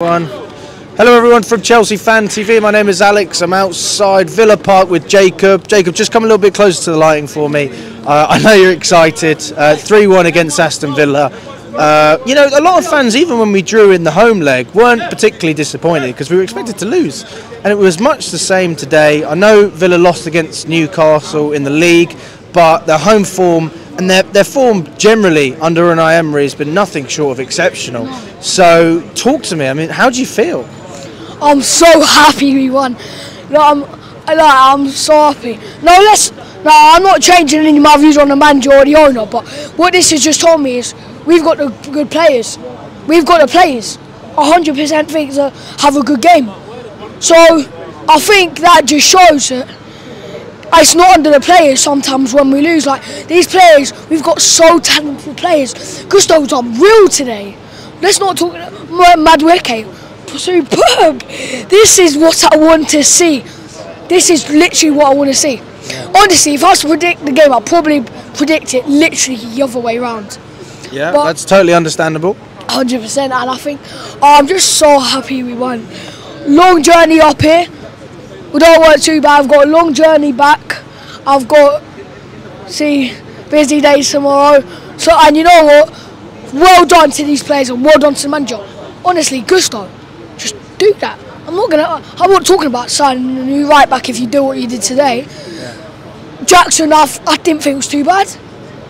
Hello everyone from Chelsea Fan TV. My name is Alex. I'm outside Villa Park with Jacob. Jacob, just come a little bit closer to the lighting for me. Uh, I know you're excited. Uh, 3-1 against Aston Villa. Uh, you know, a lot of fans, even when we drew in the home leg, weren't particularly disappointed because we were expected to lose. And it was much the same today. I know Villa lost against Newcastle in the league, but their home form and their, their form generally under Unai Emery has been nothing short of exceptional. So, talk to me. I mean, how do you feel? I'm so happy we won. No, I'm, I'm so happy. No, let's. No, I'm not changing any of my views on the manager or the owner. But what this has just told me is we've got the good players. We've got the players. 100% think they have a good game. So I think that just shows that it's not under the players sometimes when we lose. Like these players, we've got so talented players. Gusto's unreal today. Let's not talk uh, Madueke. Superb. This is what I want to see. This is literally what I want to see. Honestly, if I was to predict the game, I'd probably predict it literally the other way around. Yeah, But- that's totally understandable. 100% and I think oh, I'm just so happy we won. Long journey up here. We don't work too bad. I've got a long journey back. I've got see busy days tomorrow. So and you know what? Well done to these players and well done to the manager. Honestly, Gusto, just do that. I'm not gonna. I'm not talking about signing a new right back if you do what you did today. Jackson, I, I didn't think it was too bad.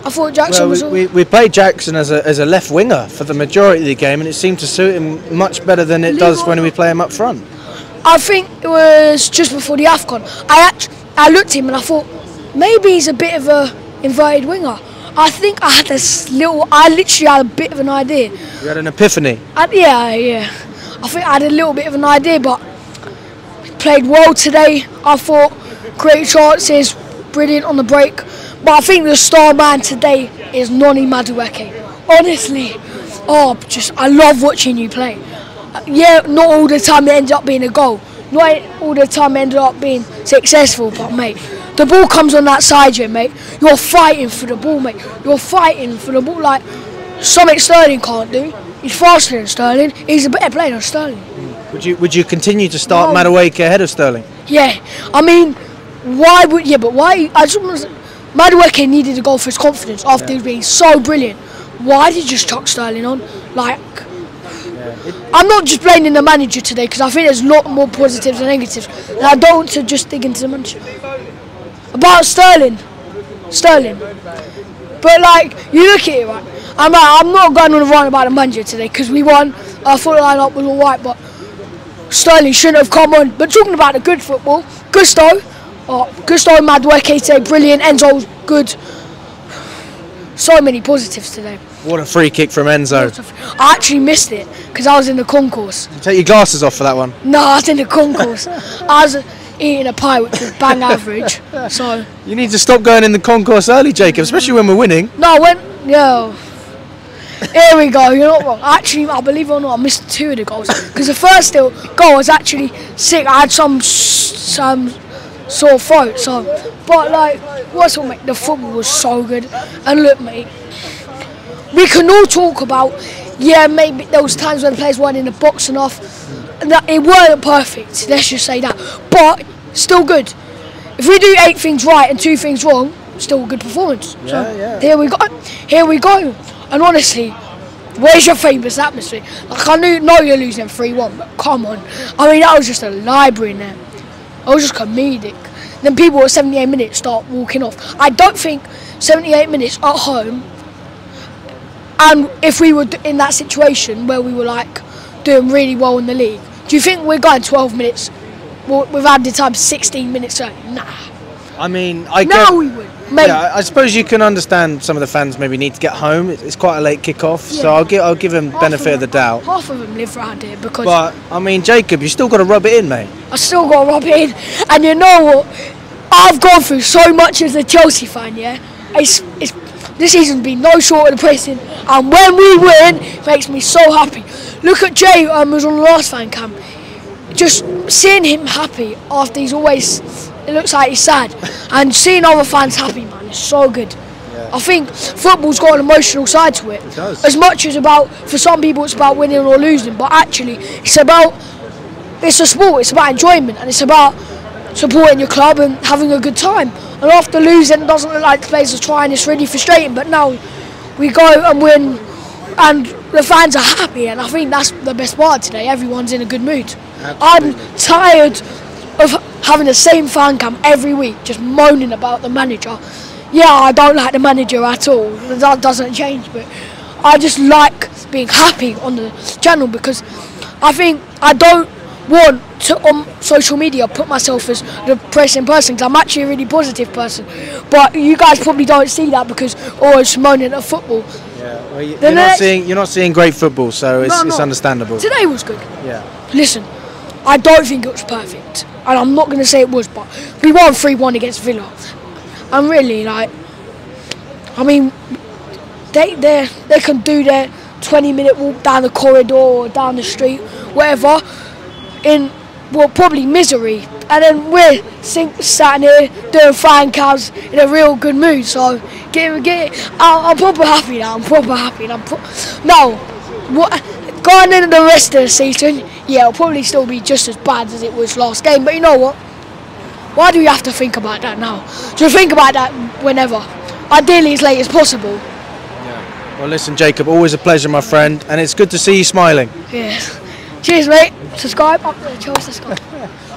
I thought Jackson Well, was. we, we, we played Jackson as a, as a left winger for the majority of the game, and it seemed to suit him much better than it does when we play him up front. I think it was just before the Afcon. I act, I looked at him and I thought maybe he's a bit of a inverted winger. I think I had this little. I literally had a bit of an idea. We had an epiphany. I, yeah, yeah. I think I had a little bit of an idea, but played well today. I thought great chances, brilliant on the break. But I think the star man today is Noni Madueke. Honestly, oh, just I love watching you play. Yeah, not all the time it ends up being a goal. Not all the time it ended up being successful, but mate, the ball comes on that side, here, mate. You're fighting for the ball, mate. You're fighting for the ball like something Sterling can't do. He's faster than Sterling. He's a better player than Sterling. Would you would you continue to start Noni Madueke ahead of Sterling? Yeah, I mean, why would yeah? But why? I just. Madueke needed to go for his confidence after was being so brilliant. Why did you just chuck Sterling on? Like, I'm not just blaming the manager today because I think there's a lot more positives than negatives. And I don't want to just dig into the manager. About Sterling, Sterling. But like, you look at it right. I'm like, I'm not going on a run about the manager today because we won. I thought the lineup was all right, but Sterling shouldn't have come on. But talking about the good football, Gusto, oh, Gusto Madueke today, brilliant. Enzo's good. So many positives today. What a free kick from Enzo. I actually missed it because I was in the concourse. Take your glasses off for that one. No, I was in the concourse. I was eating a pie, which was bang average. So You need to stop going in the concourse early, Jacob, especially when we're winning. no, I went. Yo. Here we go. You're not wrong. Actually, I believe it or not, I missed two of the goals because the first still goal was actually sick. I had some some sore throat. So, but like, what's what, mate? The football was so good. And look, mate, we can all talk about. Yeah, maybe there was times when the players weren't in the box enough. and That it weren't perfect. Let's just say that. But still good. If we do eight things right and two things wrong, still a good performance. Yeah, so yeah. here we go. Here we go. And honestly, where's your famous atmosphere? Like I knew, know you're losing three one, but come on. I mean, that was just a library in there. It was just comedic. Then people at 78 minutes start walking off. I don't think 78 minutes at home. And if we were in that situation where we were like doing really well in the league, do you think we're going 12 minutes? We've added time 16 minutes early. Nah. I mean, I No, get, we would. Mate, yeah, I- suppose you can understand some of the fans maybe need to get home. It's, quite a late kick-off, so I'll give I'll give them half benefit of the doubt. Half of them live around here because But I mean, Jacob, you still got to rub it in, mate. I still got to rub it in. And you know what? I've gone through so much as a Chelsea fan, yeah? It's, it's, this season's been no short of depressing. And when we win, it makes me so happy. Look at Jay, um, who's on the last fan cam. Just seeing him happy after he's always, it looks like he's sad. And seeing other fans happy, man, it's so good. I think football's got an emotional side to it. It does. As much as about for some people it's about winning or losing, but actually it's about it's a sport. It's about enjoyment and it's about supporting your club and having a good time. And after losing, it doesn't look like the players are trying. It's really frustrating. But now we go and win, and the fans are happy. And I think that's the best part today. Everyone's in a good mood. I'm tired of having the same fan cam every week, just moaning about the manager. Yeah, I don't like the manager at all. That doesn't change, but I just like being happy on the channel because I think I don't want to on social media put myself as a depressing person because I'm actually a really positive person. But you guys probably don't see that because always moaning at football. Yeah, well, you, you're, not seeing you're not seeing great football, so it's, No, it's understandable. Today was good. Yeah. Listen, I don't think it was perfect, and I'm not going to say it was, but we won 3 1 against Villa. I'm really like, I mean, they they they can do their 20 minute walk down the corridor or down the street, whatever, in well probably misery, and then we're sat here doing fine cams in a real good mood. So get get, I'm, I'm proper happy now. I'm proper happy. And I'm pro- now what going into the rest of the season, yeah, it'll probably still be just as bad as it was last game. But you know what? Why do we have to think about that now? Just think about that whenever. Ideally, as late as possible. Yeah. Well, listen, Jacob, always a pleasure, my friend, and it's good to see you smiling. Yeah. Cheers, mate. Subscribe up Chelsea. Subscribe.